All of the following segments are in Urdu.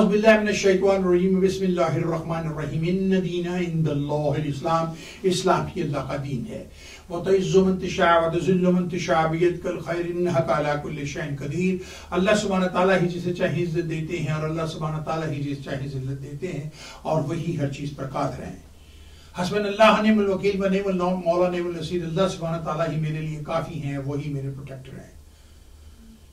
اعوذ باللہ من الشیطان الرجیم. بسم اللہ الرحمن الرحیم. ان دین عند اللہ الاسلام. اسلام ہی اللہ کا دین ہے. وتعز من تشاء وتذل من تشاء بيدك الخير انك على كل شيء قدیر اللہ سبحانہ تعالیٰ ہی جسے چاہیے عزت دیتے ہیں اور اللہ سبحانہ تعالیٰ ہی جسے چاہیے ذلت دیتے ہیں اور وہی ہر چیز پر قادر ہیں. حسبن اللہ، نعم الوکیل، و نعم المولا نعم النصیر. اللہ سبحانہ تعالیٰ ہی میرے لیے کافی ہیں، وہی میرے پروٹیکٹر ہیں.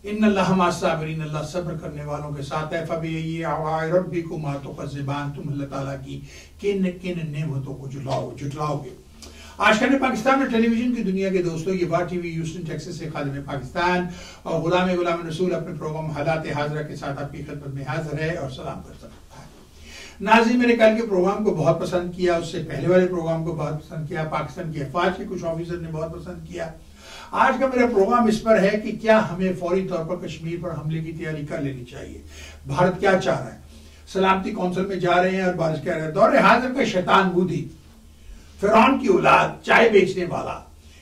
ان اللہ ما صابرین اللہ صبر کرنے والوں کے ساتھ ہے۔ فبی اعواء ربکما تقذبان تم اللہ تعالیٰ کی کن کن نعمتوں کو جلاؤ جٹلاؤ گے۔ آج کل پاکستان اور ٹیلی ویژن کی دنیا کے دوستوں، یہ بار ٹی وی یوسٹن ٹیکسس سے خادم پاکستان اور غلام غلام رسول اپنے پروگرام حالات حاضرہ کے ساتھ آپ کی خدمت میں حاضر ہے اور سلام کر سکتا ہے ناظرین میرے کل کے پروگرام کو بہت پسند کیا، اس سے پہلے والے پروگرام کو بہت پسند کیا، پاکستان کی افواج کے کچھ آفیسر نے بہت پسند کیا۔ آج کا میرا پروگرام اس پر ہے کہ کیا ہمیں فوری طور پر کشمیر پر حملے کی تیاری کر لینی چاہیے۔ بھارت کیا چاہ رہا ہے؟ سلامتی کونسل میں جا رہے ہیں اور بارش کہہ رہے ہیں۔ دور حاضر کا شیطان بودھی، فرعون کی اولاد، چائے بیچنے والا۔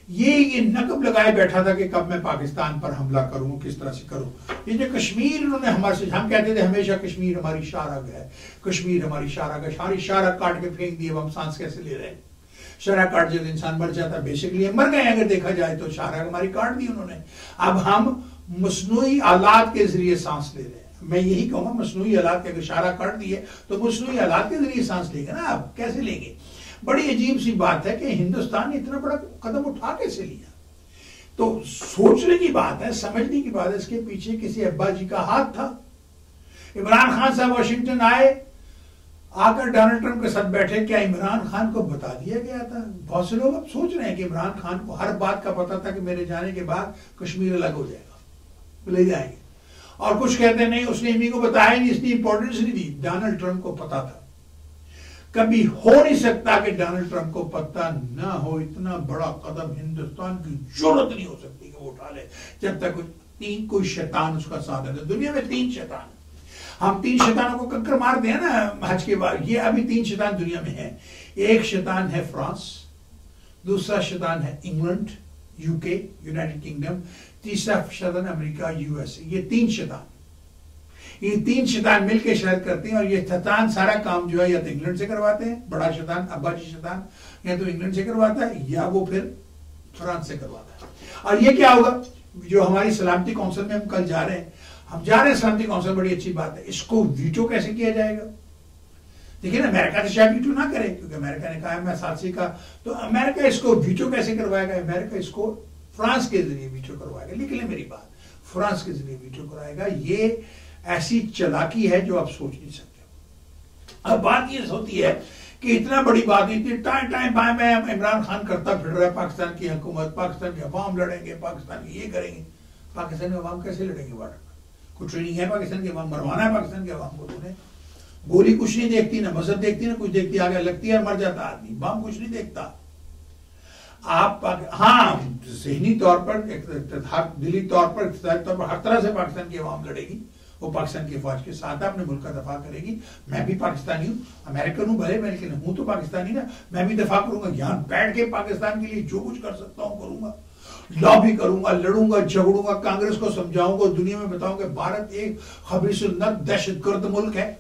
یہ یہ نقب لگائے بیٹھا تھا کہ کب میں پاکستان پر حملہ کروں، کس طرح سے کروں۔ یہ جو کشمیر انہوں نے ہمارے سے ہم کہتے تھے ہمیشہ کشمیر ہماری شارگ ہے۔ کشمیر ہماری شارگ ہے ساری شارگ کاٹ کے پھینک دیے، ہم سانس کیسے لے رہے ہیں؟ شرح کاٹ جب انسان مر جاتا بیسکلی مر گئے اگر دیکھا جائے تو شارہ ہماری کاٹ دی انہوں نے۔ اب ہم مصنوعی آلات کے ذریعے سانس لے رہے ہیں۔ میں یہی کہوں گا، مصنوعی آلات کے اگر شارہ کاٹ دیے تو مصنوعی آلات کے ذریعے سانس لے گا نا آپ۔ کیسے لیں گے؟ بڑی عجیب سی بات ہے کہ ہندوستان نے اتنا بڑا قدم اٹھا کیسے لیا۔ تو سوچنے کی بات ہے، سمجھنے کی بات ہے، اس کے پیچھے کسی ابا جی کا ہاتھ تھا۔ عمران خان صاحب واشنگٹن آئے۔ آ کر ڈونلڈ ٹرمپ کے ساتھ بیٹھے، کیا عمران خان کو بتا دیا گیا تھا؟ بہت سے لوگ اب سوچ رہے ہیں کہ عمران خان کو ہر بات کا پتا تھا کہ میرے جانے کے بعد کشمیر الگ ہو جائے گا، لے جائیں گے۔ اور کچھ کہتے ہیں، نہیں، اس نے امی کو بتایا نہیں، اس نے امپورٹنس نہیں دی۔ ڈونلڈ ٹرمپ کو پتا تھا۔ کبھی ہو نہیں سکتا کہ ڈونلڈ ٹرمپ کو پتہ نہ ہو، اتنا بڑا قدم ہندوستان کی ضرورت نہیں ہو سکتی کہ وہ اٹھا لے۔ جب تک تین کوئی شیطان اس کا ساتھ ہے، دنیا میں تین شیطان ہم تین شیطانوں کو کنکر مار دیں نا حج کے بعد، یہ ابھی تین شیطان دنیا میں ہیں۔ ایک شیطان ہے فرانس، دوسرا شیطان ہے England, U K, United Kingdom, تیسرا شیطان امریکہ، یو ایس یہ تین شیطان۔ یہ تین شیطان مل کے شہد کرتے ہیں اور یہ شیطان سارا کام جو ہے یا تو انگلینڈ سے کرواتے ہیں، بڑا شیطان ابا جی شیطان، یا تو انگلینڈ سے کرواتا ہے، یا وہ پھر فرانس سے کرواتا ہے۔ اور یہ کیا ہوگا؟ جو ہماری سلامتی کونسل میں ہم کل جا رہے ہیں ہم جا رہے ہیں سلامتی کونسل، بڑی اچھی بات ہے۔ اس کو ویٹو کیسے کیا جائے گا؟ دیکھیں نا، امریکہ تو شاید ویٹو نہ کرے، کیونکہ امریکہ نے کہا ہے، میں ساتھی کا۔ تو امریکہ اس کو ویٹو کیسے کروائے گا؟ امریکہ اس کو فرانس کے ذریعے ویٹو کروائے گا۔ لکھ لیں میری بات، فرانس کے ذریعے ویٹو کروائے گا۔ یہ ایسی چلاکی ہے جو آپ سوچ نہیں سکتے۔ اب بات یہ ہوتی ہے کہ اتنا بڑی بات اتنی ٹائم ٹائم بائیں میں عمران خان کرتا پھر رہا ہے، پاکستان کی حکومت، پاکستان کی عوام لڑیں گے، پاکستان کی یہ کریں گے۔ پاکستان کی عوام کیسے لڑیں گے؟ بارڈر کوئی ٹریننگ ہے پاکستان کی عوام، مروانا ہے پاکستان کی عوام کو نے۔ گولی کچھ نہیں دیکھتی، نہ مذہب دیکھتی، نہ کچھ دیکھتی، آگے لگتی ہے مر جاتا آدمی۔ بام کچھ نہیں دیکھتا۔ آپ ہاں ذہنی طور پر دلی طور پر، اقتصادی طور پر ہر طرح سے پاکستان کی عوام لڑے گی۔ وہ پاکستان کی فوج کے ساتھ اپنے ملک کا دفاع کرے گی۔ میں بھی پاکستانی ہوں امریکن ہوں بھلے میں لیکن ہوں تو پاکستانی نا۔ میں بھی دفاع کروں گا، یہاں بیٹھ کے پاکستان کے لیے جو کچھ کر سکتا ہوں، کروں گا۔ لابی کروں گا، لڑوں گا، جھگڑوں گا، کانگریس کو سمجھاؤں گا، دنیا میں بتاؤں کہ بھارت ایک خبیص النت دہشت گرد ملک ہے۔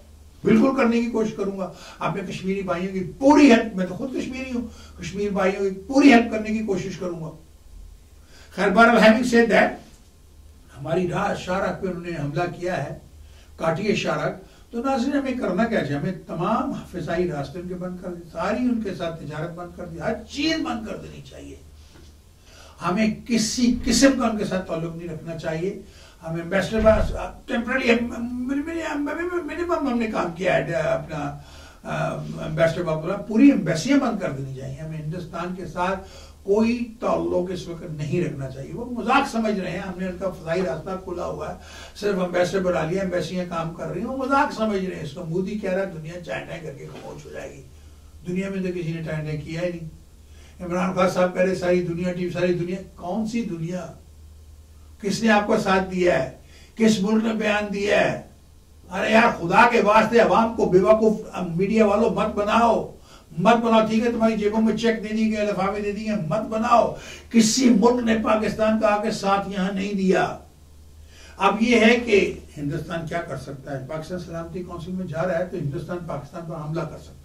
بالکل کرنے کی کوشش کروں گا۔ آپ نے کشمیری بھائیوں کی پوری ہیلپ میں تو خود کشمیری ہوں، کشمیر بھائیوں کی پوری ہیلپ کرنے کی کوشش کروں گا۔ خیر بار ہیونگ سے دیٹ ہماری راہ شارک پہ انہوں نے حملہ کیا ہے، کاٹیے شارک تو ناظرین، ہمیں کرنا کیا چاہیے ہمیں تمام فضائی راستے ان کے بند کر دی ساری ان کے ساتھ تجارت بند کر دی، ہر چیز بند کر دینی چاہیے۔ ہمیں کسی قسم کا ان کے ساتھ تعلق نہیں رکھنا چاہیے۔ ہمیں ٹیمپرری منیمم ہم نے کام کیا ہے اپنا امبیسڈر پوری امبیسیاں بند کر دینی چاہیے۔ ہمیں ہندوستان کے ساتھ کوئی تعلق اس وقت نہیں رکھنا چاہیے۔ وہ مذاق سمجھ رہے ہیں۔ ہم نے ان کا فضائی راستہ کھلا ہوا ہے۔ صرف امبیسڈر بنا لیا امبیسیاں کام کر رہی ہیں۔ وہ مذاق سمجھ رہے ہیں۔ اس کو مودی کہہ رہا ہے، دنیا چائنا کر کے خاموش ہو جائے گی۔ دنیا میں تو کسی نے چائنا کیا ہی نہیں۔ عمران خان صاحب کہہ رہے ساری دنیا ٹیم ساری دنیا، کون سی دنیا؟ کس نے آپ کو ساتھ دیا ہے؟ کس ملک نے بیان دیا ہے؟ ارے یار، خدا کے واسطے عوام کو بے وقوف میڈیا والوں مت بناؤ۔ مت بناؤ، ٹھیک ہے، تمہاری جیبوں میں چیک دے دی گئے، لفافے دے دی مت بناؤ۔ کسی ملک نے پاکستان کا آگے ساتھ یہاں نہیں دیا۔ اب یہ ہے کہ ہندوستان کیا کر سکتا ہے؟ پاکستان سلامتی کونسل میں جا رہا ہے تو ہندوستان پاکستان پر حملہ کر سکتا ہے۔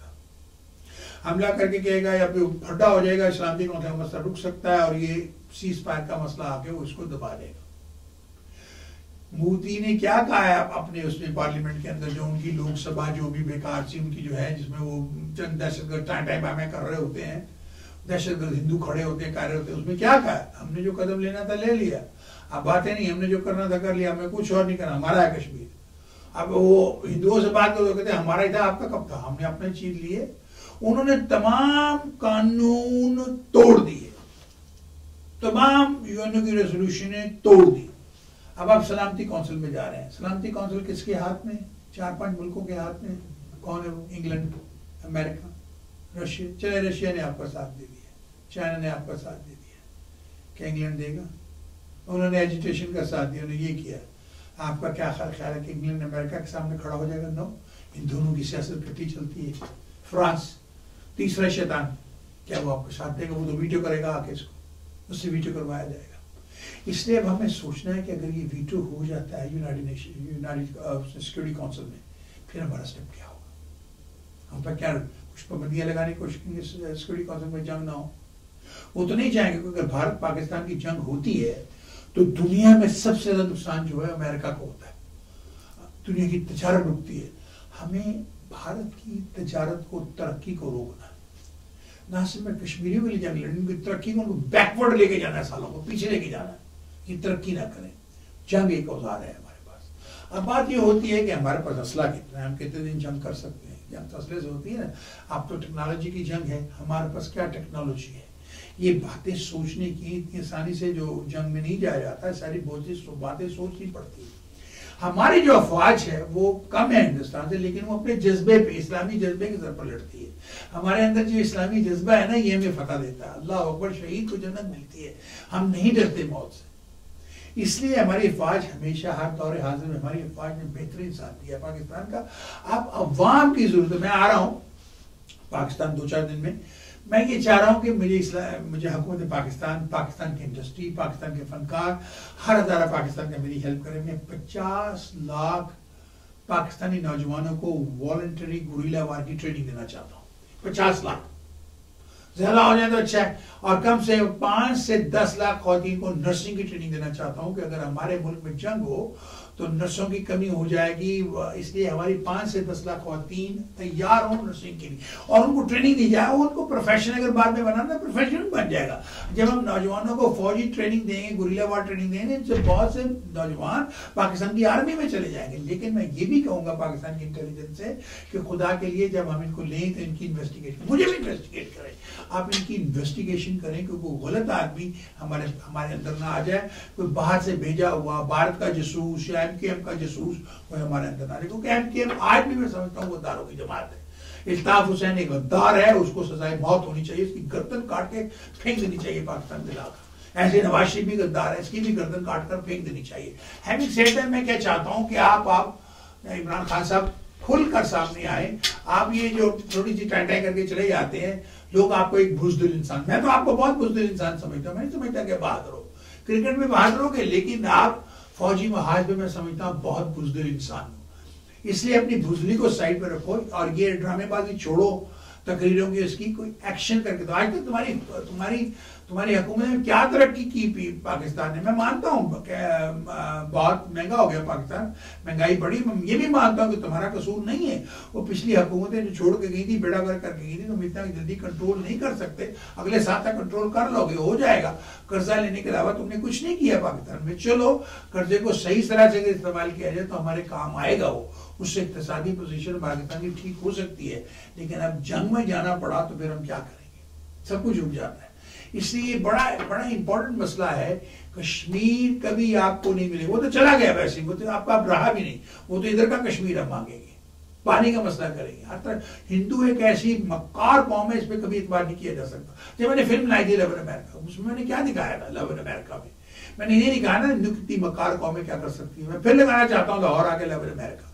حملہ کر کے کہے گا یا پھر پھڈا ہو جائے گا سلامتی کونسل کا مسئلہ رک سکتا ہے اور یہ سیز پائر کا مسئلہ آ کے وہ اس کو دبا دے گا۔ مودی نے کیا کہا ہے اپنے اس میں پارلیمنٹ کے اندر جو ان کی لوک سبھا جو بھی بیکار سی ان کی جو ہے، جس میں وہ چند دہشت گرد ٹائم ٹائم میں کر رہے ہوتے ہیں دہشت گرد ہندو کھڑے ہوتے ہیں کر رہے ہوتے ہیں، اس میں کیا کہا ہے؟ ہم نے جو قدم لینا تھا لے لیا۔ اب باتیں نہیں، ہم نے جو کرنا تھا کر لیا ہمیں کچھ اور نہیں کرنا، ہمارا ہے کشمیر۔ اب وہ ہندوؤں سے بات کرتے ہیں ہمارا ہی تھا، آپ کا کب تھا؟ ہم نے اپنے چیز لیے۔ انہوں نے تمام قانون توڑ دیے۔ تمام یو کی ریزولوشنیں توڑ دی۔ اب آپ سلامتی کونسل میں جا رہے ہیں۔ سلامتی کونسل کس کے ہاتھ میں؟ چار پانچ ملکوں کے ہاتھ میں۔ کون ہے وہ؟ انگلینڈ، امریکہ، رشیا۔ چلے، رشیا نے آپ کا ساتھ دے دیا۔ چائنا نے آپ کا ساتھ دے دیا۔ کیا انگلینڈ دے گا؟ انہوں نے ایجوٹیشن کا ساتھ دیا، انہوں نے یہ کیا۔ آپ کا کیا خیال خیال ہے کہ انگلینڈ امریکہ کے سامنے کھڑا ہو جائے گا؟ نو ان دونوں کی سیاست کٹی چلتی ہے۔ فرانس تیسرا شیطان۔ کیا وہ آپ کو ساتھ دے گا؟ وہ تو ویڈیو کرے گا آ کے اس کو۔ اس سے ویڈیو کروایا جائے گا۔ اس لیے اب ہمیں سوچنا ہے کہ اگر یہ ویٹو ہو جاتا ہے United Nation, United Security Council میں، پھر ہمارا اسٹیپ کیا ہوگا؟ ہم پر کیا کچھ پابندیاں لگانے کی کوشش کریں گے سیکورٹی کونسل میں جنگ نہ ہو۔ وہ تو نہیں چاہیں گے کیونکہ اگر بھارت پاکستان کی جنگ ہوتی ہے، تو دنیا میں سب سے زیادہ نقصان جو ہے امریکہ کو ہوتا ہے۔ دنیا کی تجارت رکتی ہے۔ ہمیں بھارت کی تجارت کو، ترقی کو روکنا ہے۔ نہ صرف میں کشمیریوں کے لیے جنگ لڑنے کی ترقی کو بیکورڈ لے کے جانا ہے سالوں کو، پیچھے لے کے جانا ہے یہ ترقی نہ کریں۔ جنگ ایک اوزار ہے ہمارے پاس۔ اب بات یہ ہوتی ہے کہ ہمارے پاس اسلحہ کتنا ہے، ہم کتنے دن جنگ کر سکتے ہیں؟ جنگ تو اسلحے سے ہوتی ہے نا۔ اب تو ٹیکنالوجی کی جنگ ہے، ہمارے پاس کیا ٹیکنالوجی ہے؟ یہ باتیں سوچنے کی اتنی آسانی سے جو جنگ میں نہیں جایا جاتا ہے، ساری بہت سی باتیں سوچنی پڑتی ہے ہماری جو افواج ہے وہ کم ہے ہندوستان سے، لیکن وہ اپنے جذبے پہ، اسلامی جذبے کے سر پر لڑتی ہے۔ ہمارے اندر جو اسلامی جذبہ ہے نا، یہ ہمیں فتح دیتا ہے۔ اللہ اکبر، شہید کو جنت ملتی ہے۔ ہم نہیں ڈرتے موت سے۔ اس لیے ہماری افواج ہمیشہ ہر دور حاضر میں ہماری افواج نے بہترین ساتھ دیا پاکستان کا۔ اب عوام کی ضرورت ہے میں آ رہا ہوں۔ پاکستان دو چار دن میں۔ میں یہ چاہ رہا ہوں کہ مجھے مجھے حکومت پاکستان پاکستان کی انڈسٹری، پاکستان کے فنکار، ہر ادارہ پاکستان کا میری ہیلپ کرے۔ میں پچاس لاکھ پاکستانی نوجوانوں کو والنٹری گوریلا وار کی ٹریننگ دینا چاہتا ہوں۔ پچاس لاکھ۔ زیادہ ہو جائے تو اچھا ہے۔ اور کم سے پانچ سے دس لاکھ خواتین کو نرسنگ کی ٹریننگ دینا چاہتا ہوں کہ اگر ہمارے ملک میں جنگ ہو تو نرسوں کی کمی ہو جائے گی، اس لیے ہماری پانچ سے دس لاکھ خواتین تیار ہوں نرسنگ کے لیے۔ اور ان کو ٹریننگ دی جائے، ان کو پروفیشن اگر بعد میں بنانا پروفیشن بن جائے گا۔ جب ہم نوجوانوں کو فوجی ٹریننگ دیں گے گریلا وار ٹریننگ دیں گے ان سے بہت سے نوجوان پاکستان کی آرمی میں چلے جائیں گے۔ لیکن میں یہ بھی کہوں گا پاکستان کی انٹیلیجنس سے کہ خدا کے لیے جب ہم ان کو لیں تو ان کی انویسٹیگیشن مجھے بھی انویسٹیگیٹ کریں۔ آپ ان کی انویسٹیگیشن کریں کہ وہ غلط آدمی ہمارے ہمارے اندر نہ آ جائے، کوئی باہر سے بھیجا ہوا، بھارت کا جسوس یا ایم کے ایم کا جسوس وہ ہمارے اندر نہ کیونکہ ایم کے ایم آج بھی میں سمجھتا ہوں وہ داروں کی جماعت ہے۔ الطاف حسین ایک غدار ہے، اس کو سزائے موت ہونی چاہیے، اس کی گردن کاٹ کے پھینک دینی چاہیے پاکستان دلا کر ایسے نواز شریف بھی غدار ہے اس کی بھی گردن کاٹ کر پھینک دینی چاہیے۔ ہیونگ سیٹ میں کیا چاہتا ہوں کہ آپ آپ عمران خان صاحب کھل کر سامنے آئے آپ یہ جو تھوڑی سی ٹائم کر کے چلے جاتے ہیں، لوگ آپ کو ایک بزدل انسان، میں تو آپ کو بہت بزدل انسان سمجھتا ہوں، میں نہیں سمجھتا کہ بہادر ہو۔ کرکٹ میں بہادر ہو گے لیکن آپ فوجی محاذ میں سمجھتا ہوں بہت بزدل انسان ہوں۔ اس لیے اپنی بزدلی کو سائڈ پہ رکھو اور یہ ڈرامے بازی چھوڑو۔ تقریروں کی اس کی کوئی ایکشن کر کے تو آج تک تمہاری تمہاری تمہاری حکومت نے کیا ترقی کی پاکستان نے؟ میں مانتا ہوں کہ بہت مہنگا ہو گیا پاکستان، مہنگائی بڑی یہ بھی مانتا ہوں کہ تمہارا قصور نہیں ہے۔ وہ پچھلی حکومتیں جو چھوڑ کے گئی تھی، بیڑا کر کے گئی تھی، تم اتنا جلدی کنٹرول نہیں کر سکتے۔ اگلے سال تک کنٹرول کر لو گے، ہو جائے گا۔ قرضہ لینے کے علاوہ تم نے کچھ نہیں کیا پاکستان میں۔ چلو، قرضے کو صحیح طرح سے استعمال کیا جائے تو ہمارے کام آئے گا وہ۔ اس سے اقتصادی پوزیشن پاکستان کی ٹھیک ہو سکتی ہے، لیکن اب جنگ میں جانا پڑا تو پھر ہم کیا کریں گے؟ سب کچھ رک جاتا ہے۔ اس لیے بڑا بڑا امپورٹنٹ مسئلہ ہے، کشمیر کبھی آپ کو نہیں ملے۔ وہ تو چلا گیا ویسے، وہ تو آپ کا رہا بھی نہیں۔ وہ تو ادھر کا کشمیر ہم مانگیں گے۔ پانی کا مسئلہ کریں گے۔ ہر طرح ہندو ایک ایسی مکار قوم ہے، اس پہ کبھی اعتبار نہیں کیا جا سکتا۔ جب میں نے فلم لائی تھی لبن امیرکا اس میں میں نے کیا دکھایا تھا لبن امیرکا میں؟ میں نے یہ نہیں کہا نا ہندو کتنی مکار قوم ہے کیا کر سکتی ہے میں پھر لگانا چاہتا ہوں لاہور آ کے لبن امیرکا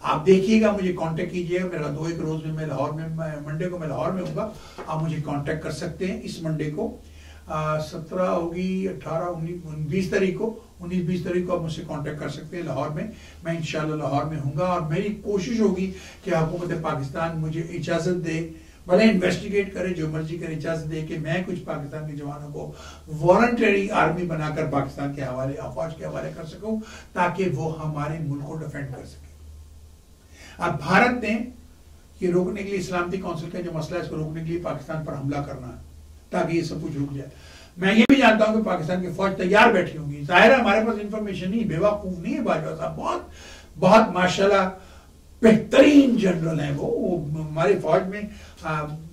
آپ دیکھیے گا، مجھے کانٹیکٹ کیجیے گا میرا دو ایک روز میں میں لاہور میں منڈے کو میں لاہور میں ہوں گا۔ آپ مجھے کانٹیکٹ کر سکتے ہیں اس منڈے کو۔ سترہ ہوگی، اٹھارہ، انیس، بیس تاریخ کو، انیس، بیس تاریخ کو آپ مجھ سے کانٹیکٹ کر سکتے ہیں لاہور میں۔ میں انشاءاللہ لاہور میں ہوں گا اور میری کوشش ہوگی کہ حکومت مطلب پاکستان مجھے اجازت دے۔ بھلے انویسٹیگیٹ کرے، جو مرضی کرے اجازت دے کہ میں کچھ پاکستان کے جوانوں کو وارنٹری آرمی بنا کر پاکستان کے حوالے، افواج کے حوالے کر سکوں تاکہ وہ ہمارے ملک کو ڈیفینڈ کر سکے اب بھارت نے یہ روکنے کے لیے اسلامتی کونسل کا جو مسئلہ ہے، اس کو روکنے کے لیے پاکستان پر حملہ کرنا ہے، تاکہ یہ سب کچھ رک جائے۔ میں یہ بھی جانتا ہوں کہ پاکستان کی فوج تیار بیٹھی ہوں گی۔ ظاہر ہے ہمارے پاس انفارمیشن نہیں بے وقوف نہیں ہے باجوہ صاحب۔ بہت بہت ماشاءاللہ بہترین جنرل ہیں وہ۔ ہماری فوج میں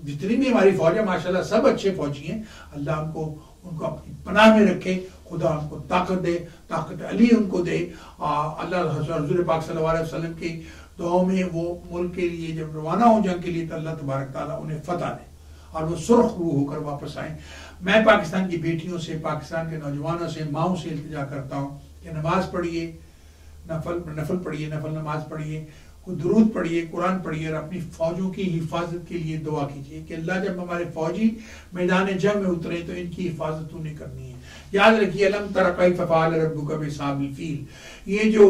جتنی بھی ہماری فوج ہے ماشاءاللہ سب اچھے فوجی ہیں۔ اللہ ان کو ان کو اپنی پناہ میں رکھے، خدا ان کو طاقت دے، طاقت علی ان کو دے۔ اللہ حضور پاک صلی اللہ علیہ وسلم کی دعاوں میں وہ ملک کے لیے جب روانہ ہو جنگ کے لیے تو اللہ تبارک تعالیٰ انہیں فتح دے اور وہ سرخ روح ہو کر واپس آئیں۔ میں پاکستان کی بیٹیوں سے، پاکستان کے نوجوانوں سے ماؤں سے التجا کرتا ہوں کہ نماز پڑھیے، نفل نفل پڑھیے، نفل نماز پڑھیے درود پڑھیے، قرآن پڑھیے اور اپنی فوجوں کی حفاظت کے لیے دعا کیجیے کہ اللہ جب ہمارے فوجی میدان جنگ میں اترے تو ان کی حفاظت انہیں کرنی ہے۔ یاد رکھیے علم ترقی ففال ربو کا بے الفیل یہ جو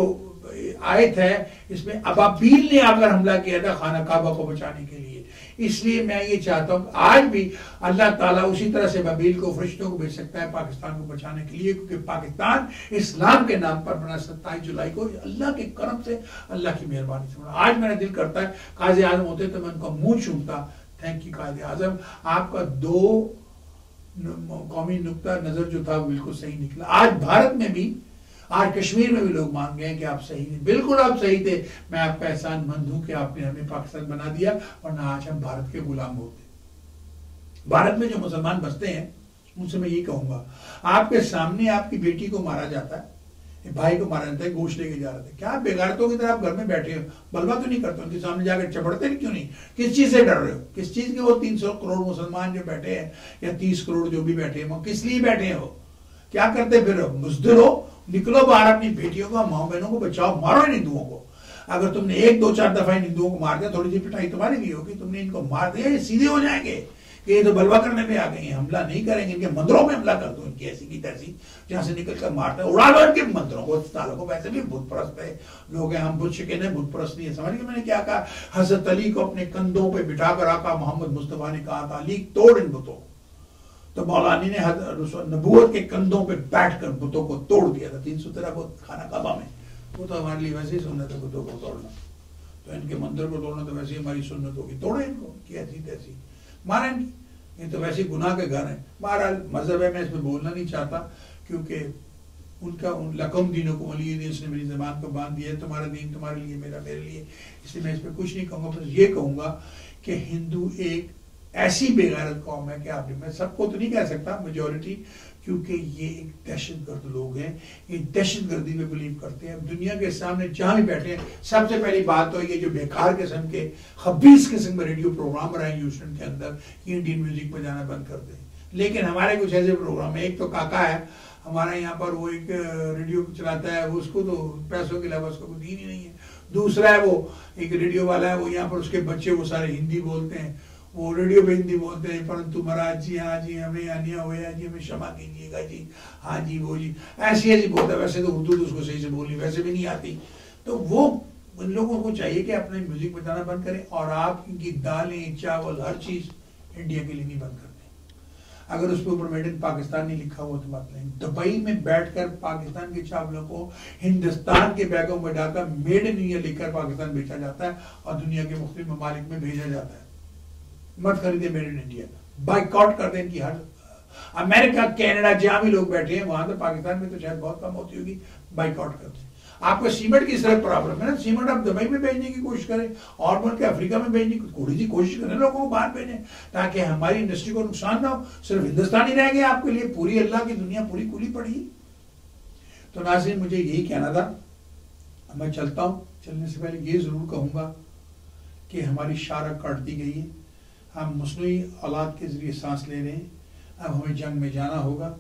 آیت ہے، اس میں ابابیل نے آ کر حملہ کیا تھا خانہ کعبہ کو بچانے کے لیے۔ اس لیے میں یہ چاہتا ہوں کہ آج بھی اللہ تعالیٰ اسی طرح سے ببیل کو فرشتوں کو بھیج سکتا ہے پاکستان کو بچانے کے لیے، کیونکہ پاکستان اسلام کے نام پر بنا ستائیس جولائی کو اللہ کے کرم سے اللہ کی مہربانی سے بنا۔ آج میرا دل کرتا ہے قاضی اعظم ہوتے تو میں ان کا منہ چومتا۔ تھینک یو قاضی اعظم۔ آپ کا دو قومی نقطہ نظر جو تھا بالکل صحیح نکلا۔ آج بھارت میں بھی آج کشمیر میں بھی لوگ مان گئے کہ آپ صحیح نہیں بالکل آپ صحیح تھے۔ میں آپ کا احسان مند ہوں کہ آپ نے ہمیں پاکستان بنا دیا ورنہ آج ہم بھارت کے غلام ہوتے۔ بھارت میں جو مسلمان بستے ہیں، ان سے میں یہ کہوں گا، آپ کے سامنے آپ کی بیٹی کو مارا جاتا ہے بھائی کو مارا جاتا ہے، گوشت لے کے جا رہے تھے۔ کیا بےغارتوں کی طرح آپ گھر میں بیٹھے ہو؟ بلوا تو نہیں کرتے ان کے سامنے جا کے چپڑتے کیوں نہیں؟ کس چیز سے ڈر رہے ہو؟ کس چیز کے وہ تین سو کروڑ مسلمان جو بیٹھے ہیں یا تیس کروڑ جو بھی بیٹھے ہیں، وہ کس لیے بیٹھے ہو؟ کیا کرتے پھر مزدور ہو؟ نکلو باہر اپنی بیٹیوں کو ماں بہنوں کو بچاؤ مارو ان ہندوؤں کو اگر تم نے ایک دو چار دفعہ ان ہندوؤں کو مار دیا تھوڑی سی پٹائی تمہاری بھی ہوگی تم نے ان کو مار دیا یہ سیدھے ہو جائیں گے کہ یہ تو بلوا کرنے پہ آ گئی ہیں حملہ نہیں کریں گے ان کے مندروں میں حملہ کر دو ان کی ایسی کی تیسی جہاں سے نکل کر مارتے ہیں اڑا دو ان کے مندروں کو تالوں کو ویسے بھی بت پرست ہے لوگ ہیں ہم بت شکن ہیں بت پرست نہیں ہے سمجھ گئے میں نے کیا کہا حضرت علی کو اپنے کندھوں پہ بٹھا کر آقا محمد مصطفیٰ نے کہا تھا علی توڑ ان بتوں تو مولانی نے نبوت کے کندھوں پہ بیٹھ کر بتوں کو توڑ دیا تھا۔ تین سو تیرہ کو کھانا کعبہ میں۔ وہ تو ہمارے لیے ویسے ہی سنت ہے بتوں کو توڑنا۔ تو ان کے مندر کو توڑنا تو ویسے ہی ہماری سنت ہوگی توڑے ان کو کی ایسی تیسی۔ مارے ان کی یہ تو ویسے گناہ کے گھر ہیں۔ بہرحال مذہب ہے، میں اس میں بولنا نہیں چاہتا، کیونکہ ان کا، ان لقم دینوں کو ولی دین اس نے میری زبان کو باندھ دیا ہے۔ تمہارا دین تمہارے لیے، میرا، میرے لیے۔ اس لیے میں اس پہ کچھ نہیں کہوں گا، بس یہ کہوں گا کہ ہندو ایک ایسی بے غیرت قوم ہے کہ آپ میں سب کو تو نہیں کہہ سکتا میجورٹی کیونکہ یہ ایک دہشت گرد لوگ ہیں، یہ دہشت گردی میں بلیو کرتے ہیں۔ دنیا کے سامنے جہاں بھی بیٹھے ہیں، سب سے پہلی بات تو یہ جو بیکار قسم کے خبیص قسم کے ریڈیو پروگرام رہے ہیں کے اندر، یہ انڈین میوزک پہ جانا بند کر دیں۔ لیکن ہمارے کچھ ایسے پروگرام ہیں، ایک تو کاکا ہے ہمارا یہاں پر وہ ایک ریڈیو چلاتا ہے اس کو تو پیسوں کے علاوہ اس کو کوئی دین ہی نہیں ہے۔ دوسرا ہے وہ، ایک ریڈیو والا ہے، وہ یہاں پر اس کے بچے وہ سارے ہندی بولتے ہیں۔ وہ ریڈیو پہ ہندی بولتے ہیں پرنتو مہاراج جی ہاں جی ہمیں انیا ہوئے جی ہمیں شما کیجیے گا جی ہاں جی وہ جی ایسی ایسی بولتا ہے ویسے تو اردو تو اس کو صحیح سے بولنی ویسے بھی نہیں آتی تو وہ ان لوگوں کو چاہیے کہ اپنے میوزک بجانا بند کریں اور آپ ان کی دالیں چاول ہر چیز انڈیا کے لیے نہیں بند کر دیں اگر اس کے اوپر میڈ ان پاکستان نہیں لکھا ہوا تو بات نہیں دبئی میں بیٹھ کر پاکستان کے چاولوں کو ہندوستان کے بیگوں میں ڈال کر میڈ ان انڈیا لکھ کر پاکستان بیچا جاتا ہے اور دنیا کے مختلف ممالک میں بھیجا جاتا ہے مت خریدے made in India bike out کر دیں ان کی ہر امریکہ، کینیڈا جہاں بھی لوگ بیٹھے ہیں، وہاں تو پاکستان میں تو شاید بہت کم ہوتی ہوگی بائک آؤٹ کر دیں۔ آپ کو سیمنٹ کی صرف پرابلم ہے نا۔ سیمنٹ آپ دبئی میں بھیجنے کی کوشش کریں اور ملک افریقہ میں بھیجنے کی تھوڑی سی کوشش کریں، لوگوں کو باہر بھیجیں، تاکہ ہماری انڈسٹری کو نقصان نہ ہو۔ صرف ہندوستان ہی رہ گیا آپ کے لیے، پوری اللہ کی دنیا پوری کھلی پڑی۔ تو ناظرین، مجھے یہی کہنا تھا۔ میں چلتا ہوں۔ چلنے سے پہلے یہ ضرور کہوں گا کہ ہماری شارک کاٹ دی گئی ہے۔ ہم مصنوعی اولاد کے ذریعے سانس لے رہے ہیں۔ اب ہمیں جنگ میں جانا ہوگا۔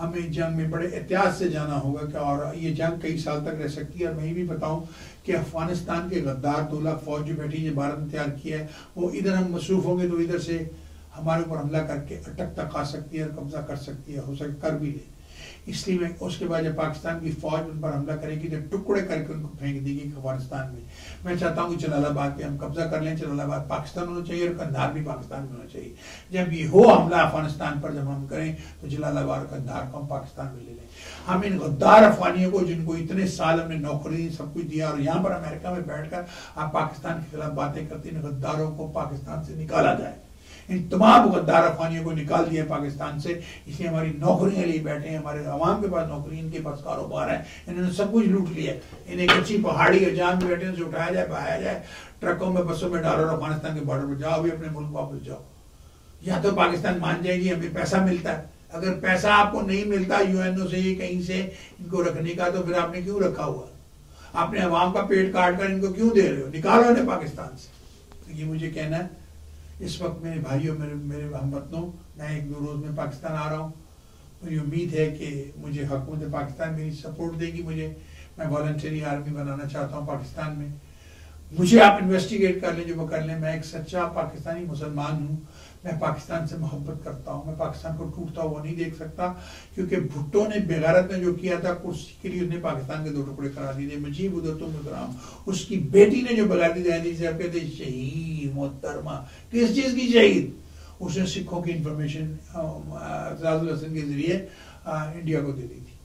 ہمیں جنگ میں بڑے احتیاط سے جانا ہوگا کہ اور یہ جنگ کئی سال تک رہ سکتی ہے۔ اور میں یہ بھی بتاؤں کہ افغانستان کے غدار دو لاکھ فوج جو بیٹھی جو بھارت نے تیار کیا ہے، وہ ادھر ہم مصروف ہوں گے تو ادھر سے ہمارے اوپر حملہ کر کے اٹک تک آ سکتی ہے اور قبضہ کر سکتی ہے، ہو سکتا کر بھی لے۔ اس لیے میں اس کے بعد جب پاکستان کی فوج ان پر حملہ کرے گی، جب ٹکڑے کر کے ان کو پھینک دے گی افغانستان میں۔ میں چاہتا ہوں کہ جلال آباد پہ ہم قبضہ کر لیں، جلال آباد پاکستان ہونا چاہیے اور کندھار بھی پاکستان میں ہونا چاہیے۔ جب یہ ہو حملہ افغانستان پر جب ہم کریں، تو جلال آباد کندھار کو ہم پاکستان میں لے لیں۔ ہم ان غدار افغانیوں کو، جن کو اتنے سال ہم نے نوکری سب کچھ دیا، اور یہاں پر امریکہ میں بیٹھ کر آپ پاکستان کے خلاف باتیں کرتے ہیں غداروں کو پاکستان سے نکالا جائے۔ ان تمام غدار افغانیوں کو نکال دیا پاکستان سے۔ اس لیے ہماری نوکریاں لیے بیٹھے ہیں، ہمارے عوام کے پاس نوکری ان کے پاس کاروبار ہے۔ انہوں نے سب کچھ لوٹ لیا انہیں ایک اچھی پہاڑی اور جان میں بیٹھے سے اٹھایا جائے، بہایا جائے۔ ٹرکوں میں، بسوں میں ڈالو افغانستان کے بارڈر پر جاؤ بھی اپنے ملک واپس جاؤ۔ یا تو پاکستان مان جائے گی، ہمیں پیسہ ملتا ہے۔ اگر پیسہ آپ کو نہیں ملتا یو این او سے کہیں سے ان کو رکھنے کا، تو پھر آپ نے کیوں رکھا ہوا؟ آپ نے عوام کا پیٹ کاٹ کر ان کو کیوں دے رہے ہو؟ نکالو انہیں پاکستان سے۔ یہ مجھے کہنا ہے۔ اس وقت میرے بھائیوں، میرے میرے ہم وطنوں میں ایک دو روز میں پاکستان آ رہا ہوں۔ مجھے امید ہے کہ مجھے حکومت پاکستان میری سپورٹ دے گی۔ مجھے، میں والنٹری آرمی بنانا چاہتا ہوں پاکستان میں۔ مجھے آپ انویسٹیگیٹ کر لیں، جو وہ کر لیں۔ میں ایک سچا پاکستانی مسلمان ہوں۔ میں پاکستان سے محبت کرتا ہوں، میں پاکستان کو ٹوٹتا ہوا نہیں دیکھ سکتا، کیونکہ بھٹو نے بغیرت نے جو کیا تھا کرسی کے لیے اس نے پاکستان کے دو ٹکڑے کرا دیے۔ مجیب ادھر مکرام اس کی بیٹی نے جو بغیرتی دہلی سے، آپ کہتے شہید، محترمہ، کس چیز کی شہید؟ اس نے سکھوں کی انفارمیشن کے ذریعے انڈیا کو دے دی تھی۔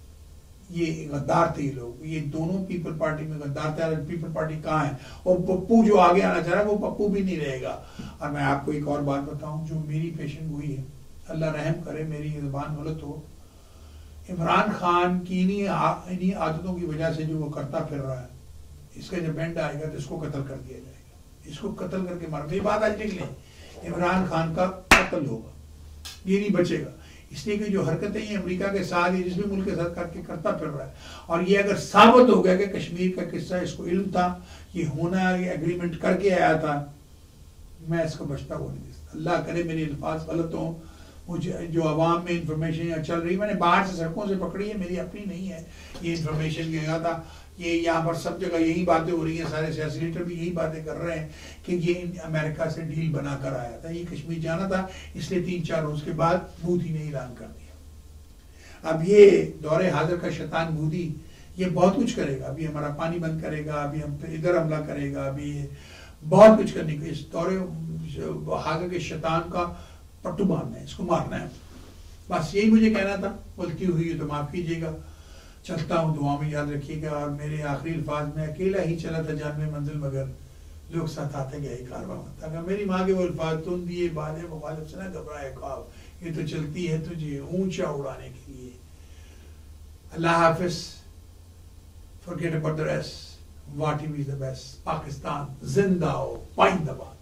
یہ غدار تھے یہ لوگ، یہ دونوں پیپل پارٹی میں غدار تھے پیپل پارٹی کہاں ہے؟ اور پپو جو آگے آنا چاہ رہا ہے وہ پپو بھی نہیں رہے گا۔ اور میں آپ کو ایک اور بات بتاؤں، جو میری پیشن گوئی ہے، اللہ رحم کرے، میری یہ زبان غلط ہو، عمران خان کی انہی عادتوں کی وجہ سے جو وہ کرتا پھر رہا ہے، اس کا جب بینڈ آئے گا تو اس کو قتل کر دیا جائے گا۔ اس کو قتل کر کے مار میری بات آج نکلیں عمران خان کا قتل ہوگا، یہ نہیں بچے گا۔ اس لیے کہ جو حرکتیں یہ امریکہ کے ساتھ جس بھی ملک کے ساتھ کر کے کرتا پھر رہا ہے۔ اور یہ اگر ثابت ہو گیا کہ کشمیر کا قصہ اس کو علم تھا، یہ ہونا، یہ اگریمنٹ کر کے آیا تھا، میں اس کو بچتا ہوا نہیں دیتا اللہ کرے میرے الفاظ غلط ہوں، مجھے جو عوام میں انفارمیشن چل رہی میں نے باہر سے سڑکوں سے پکڑی ہے، میری اپنی نہیں ہے۔ یہ انفارمیشن گیا تھا۔ یہ یہاں پر سب جگہ یہی باتیں ہو رہی ہیں، سارے سیاسی لیڈر بھی یہی باتیں کر رہے ہیں کہ یہ امریکہ سے ڈیل بنا کر آیا تھا، یہ کشمیر جانا تھا، اس لیے تین چار روز کے بعد بودھی نے اعلان کر دیا۔ اب یہ دور حاضر کا شیطان بودھی یہ بہت کچھ کرے گا، ابھی ہمارا پانی بند کرے گا، ابھی ہم پہ ادھر حملہ کرے گا، ابھی بہت کچھ کرنے کو اس دور حاضر کے شیطان کا پٹو مارنا ہے، اس کو مارنا ہے۔ بس یہی مجھے کہنا تھا غلطی ہوئی ہے تو معاف کیجیے گا۔ چلتا ہوں دعا میں یاد رکھیے گا۔ اور میرے آخری الفاظ، میں اکیلا ہی چلا تھا جان میں منزل، مگر لوگ ساتھ آتے گئے کارواں ہوتا۔ اگر میری ماں کے وہ الفاظ تم دیے بالے مخالف سے نہ گھبرائے، خواب۔ یہ تو چلتی ہے تجھے اونچا اڑانے کے لیے۔ اللہ حافظ، forget about the rest. What is the best Pakistan زندہ ہو پائندہ باد۔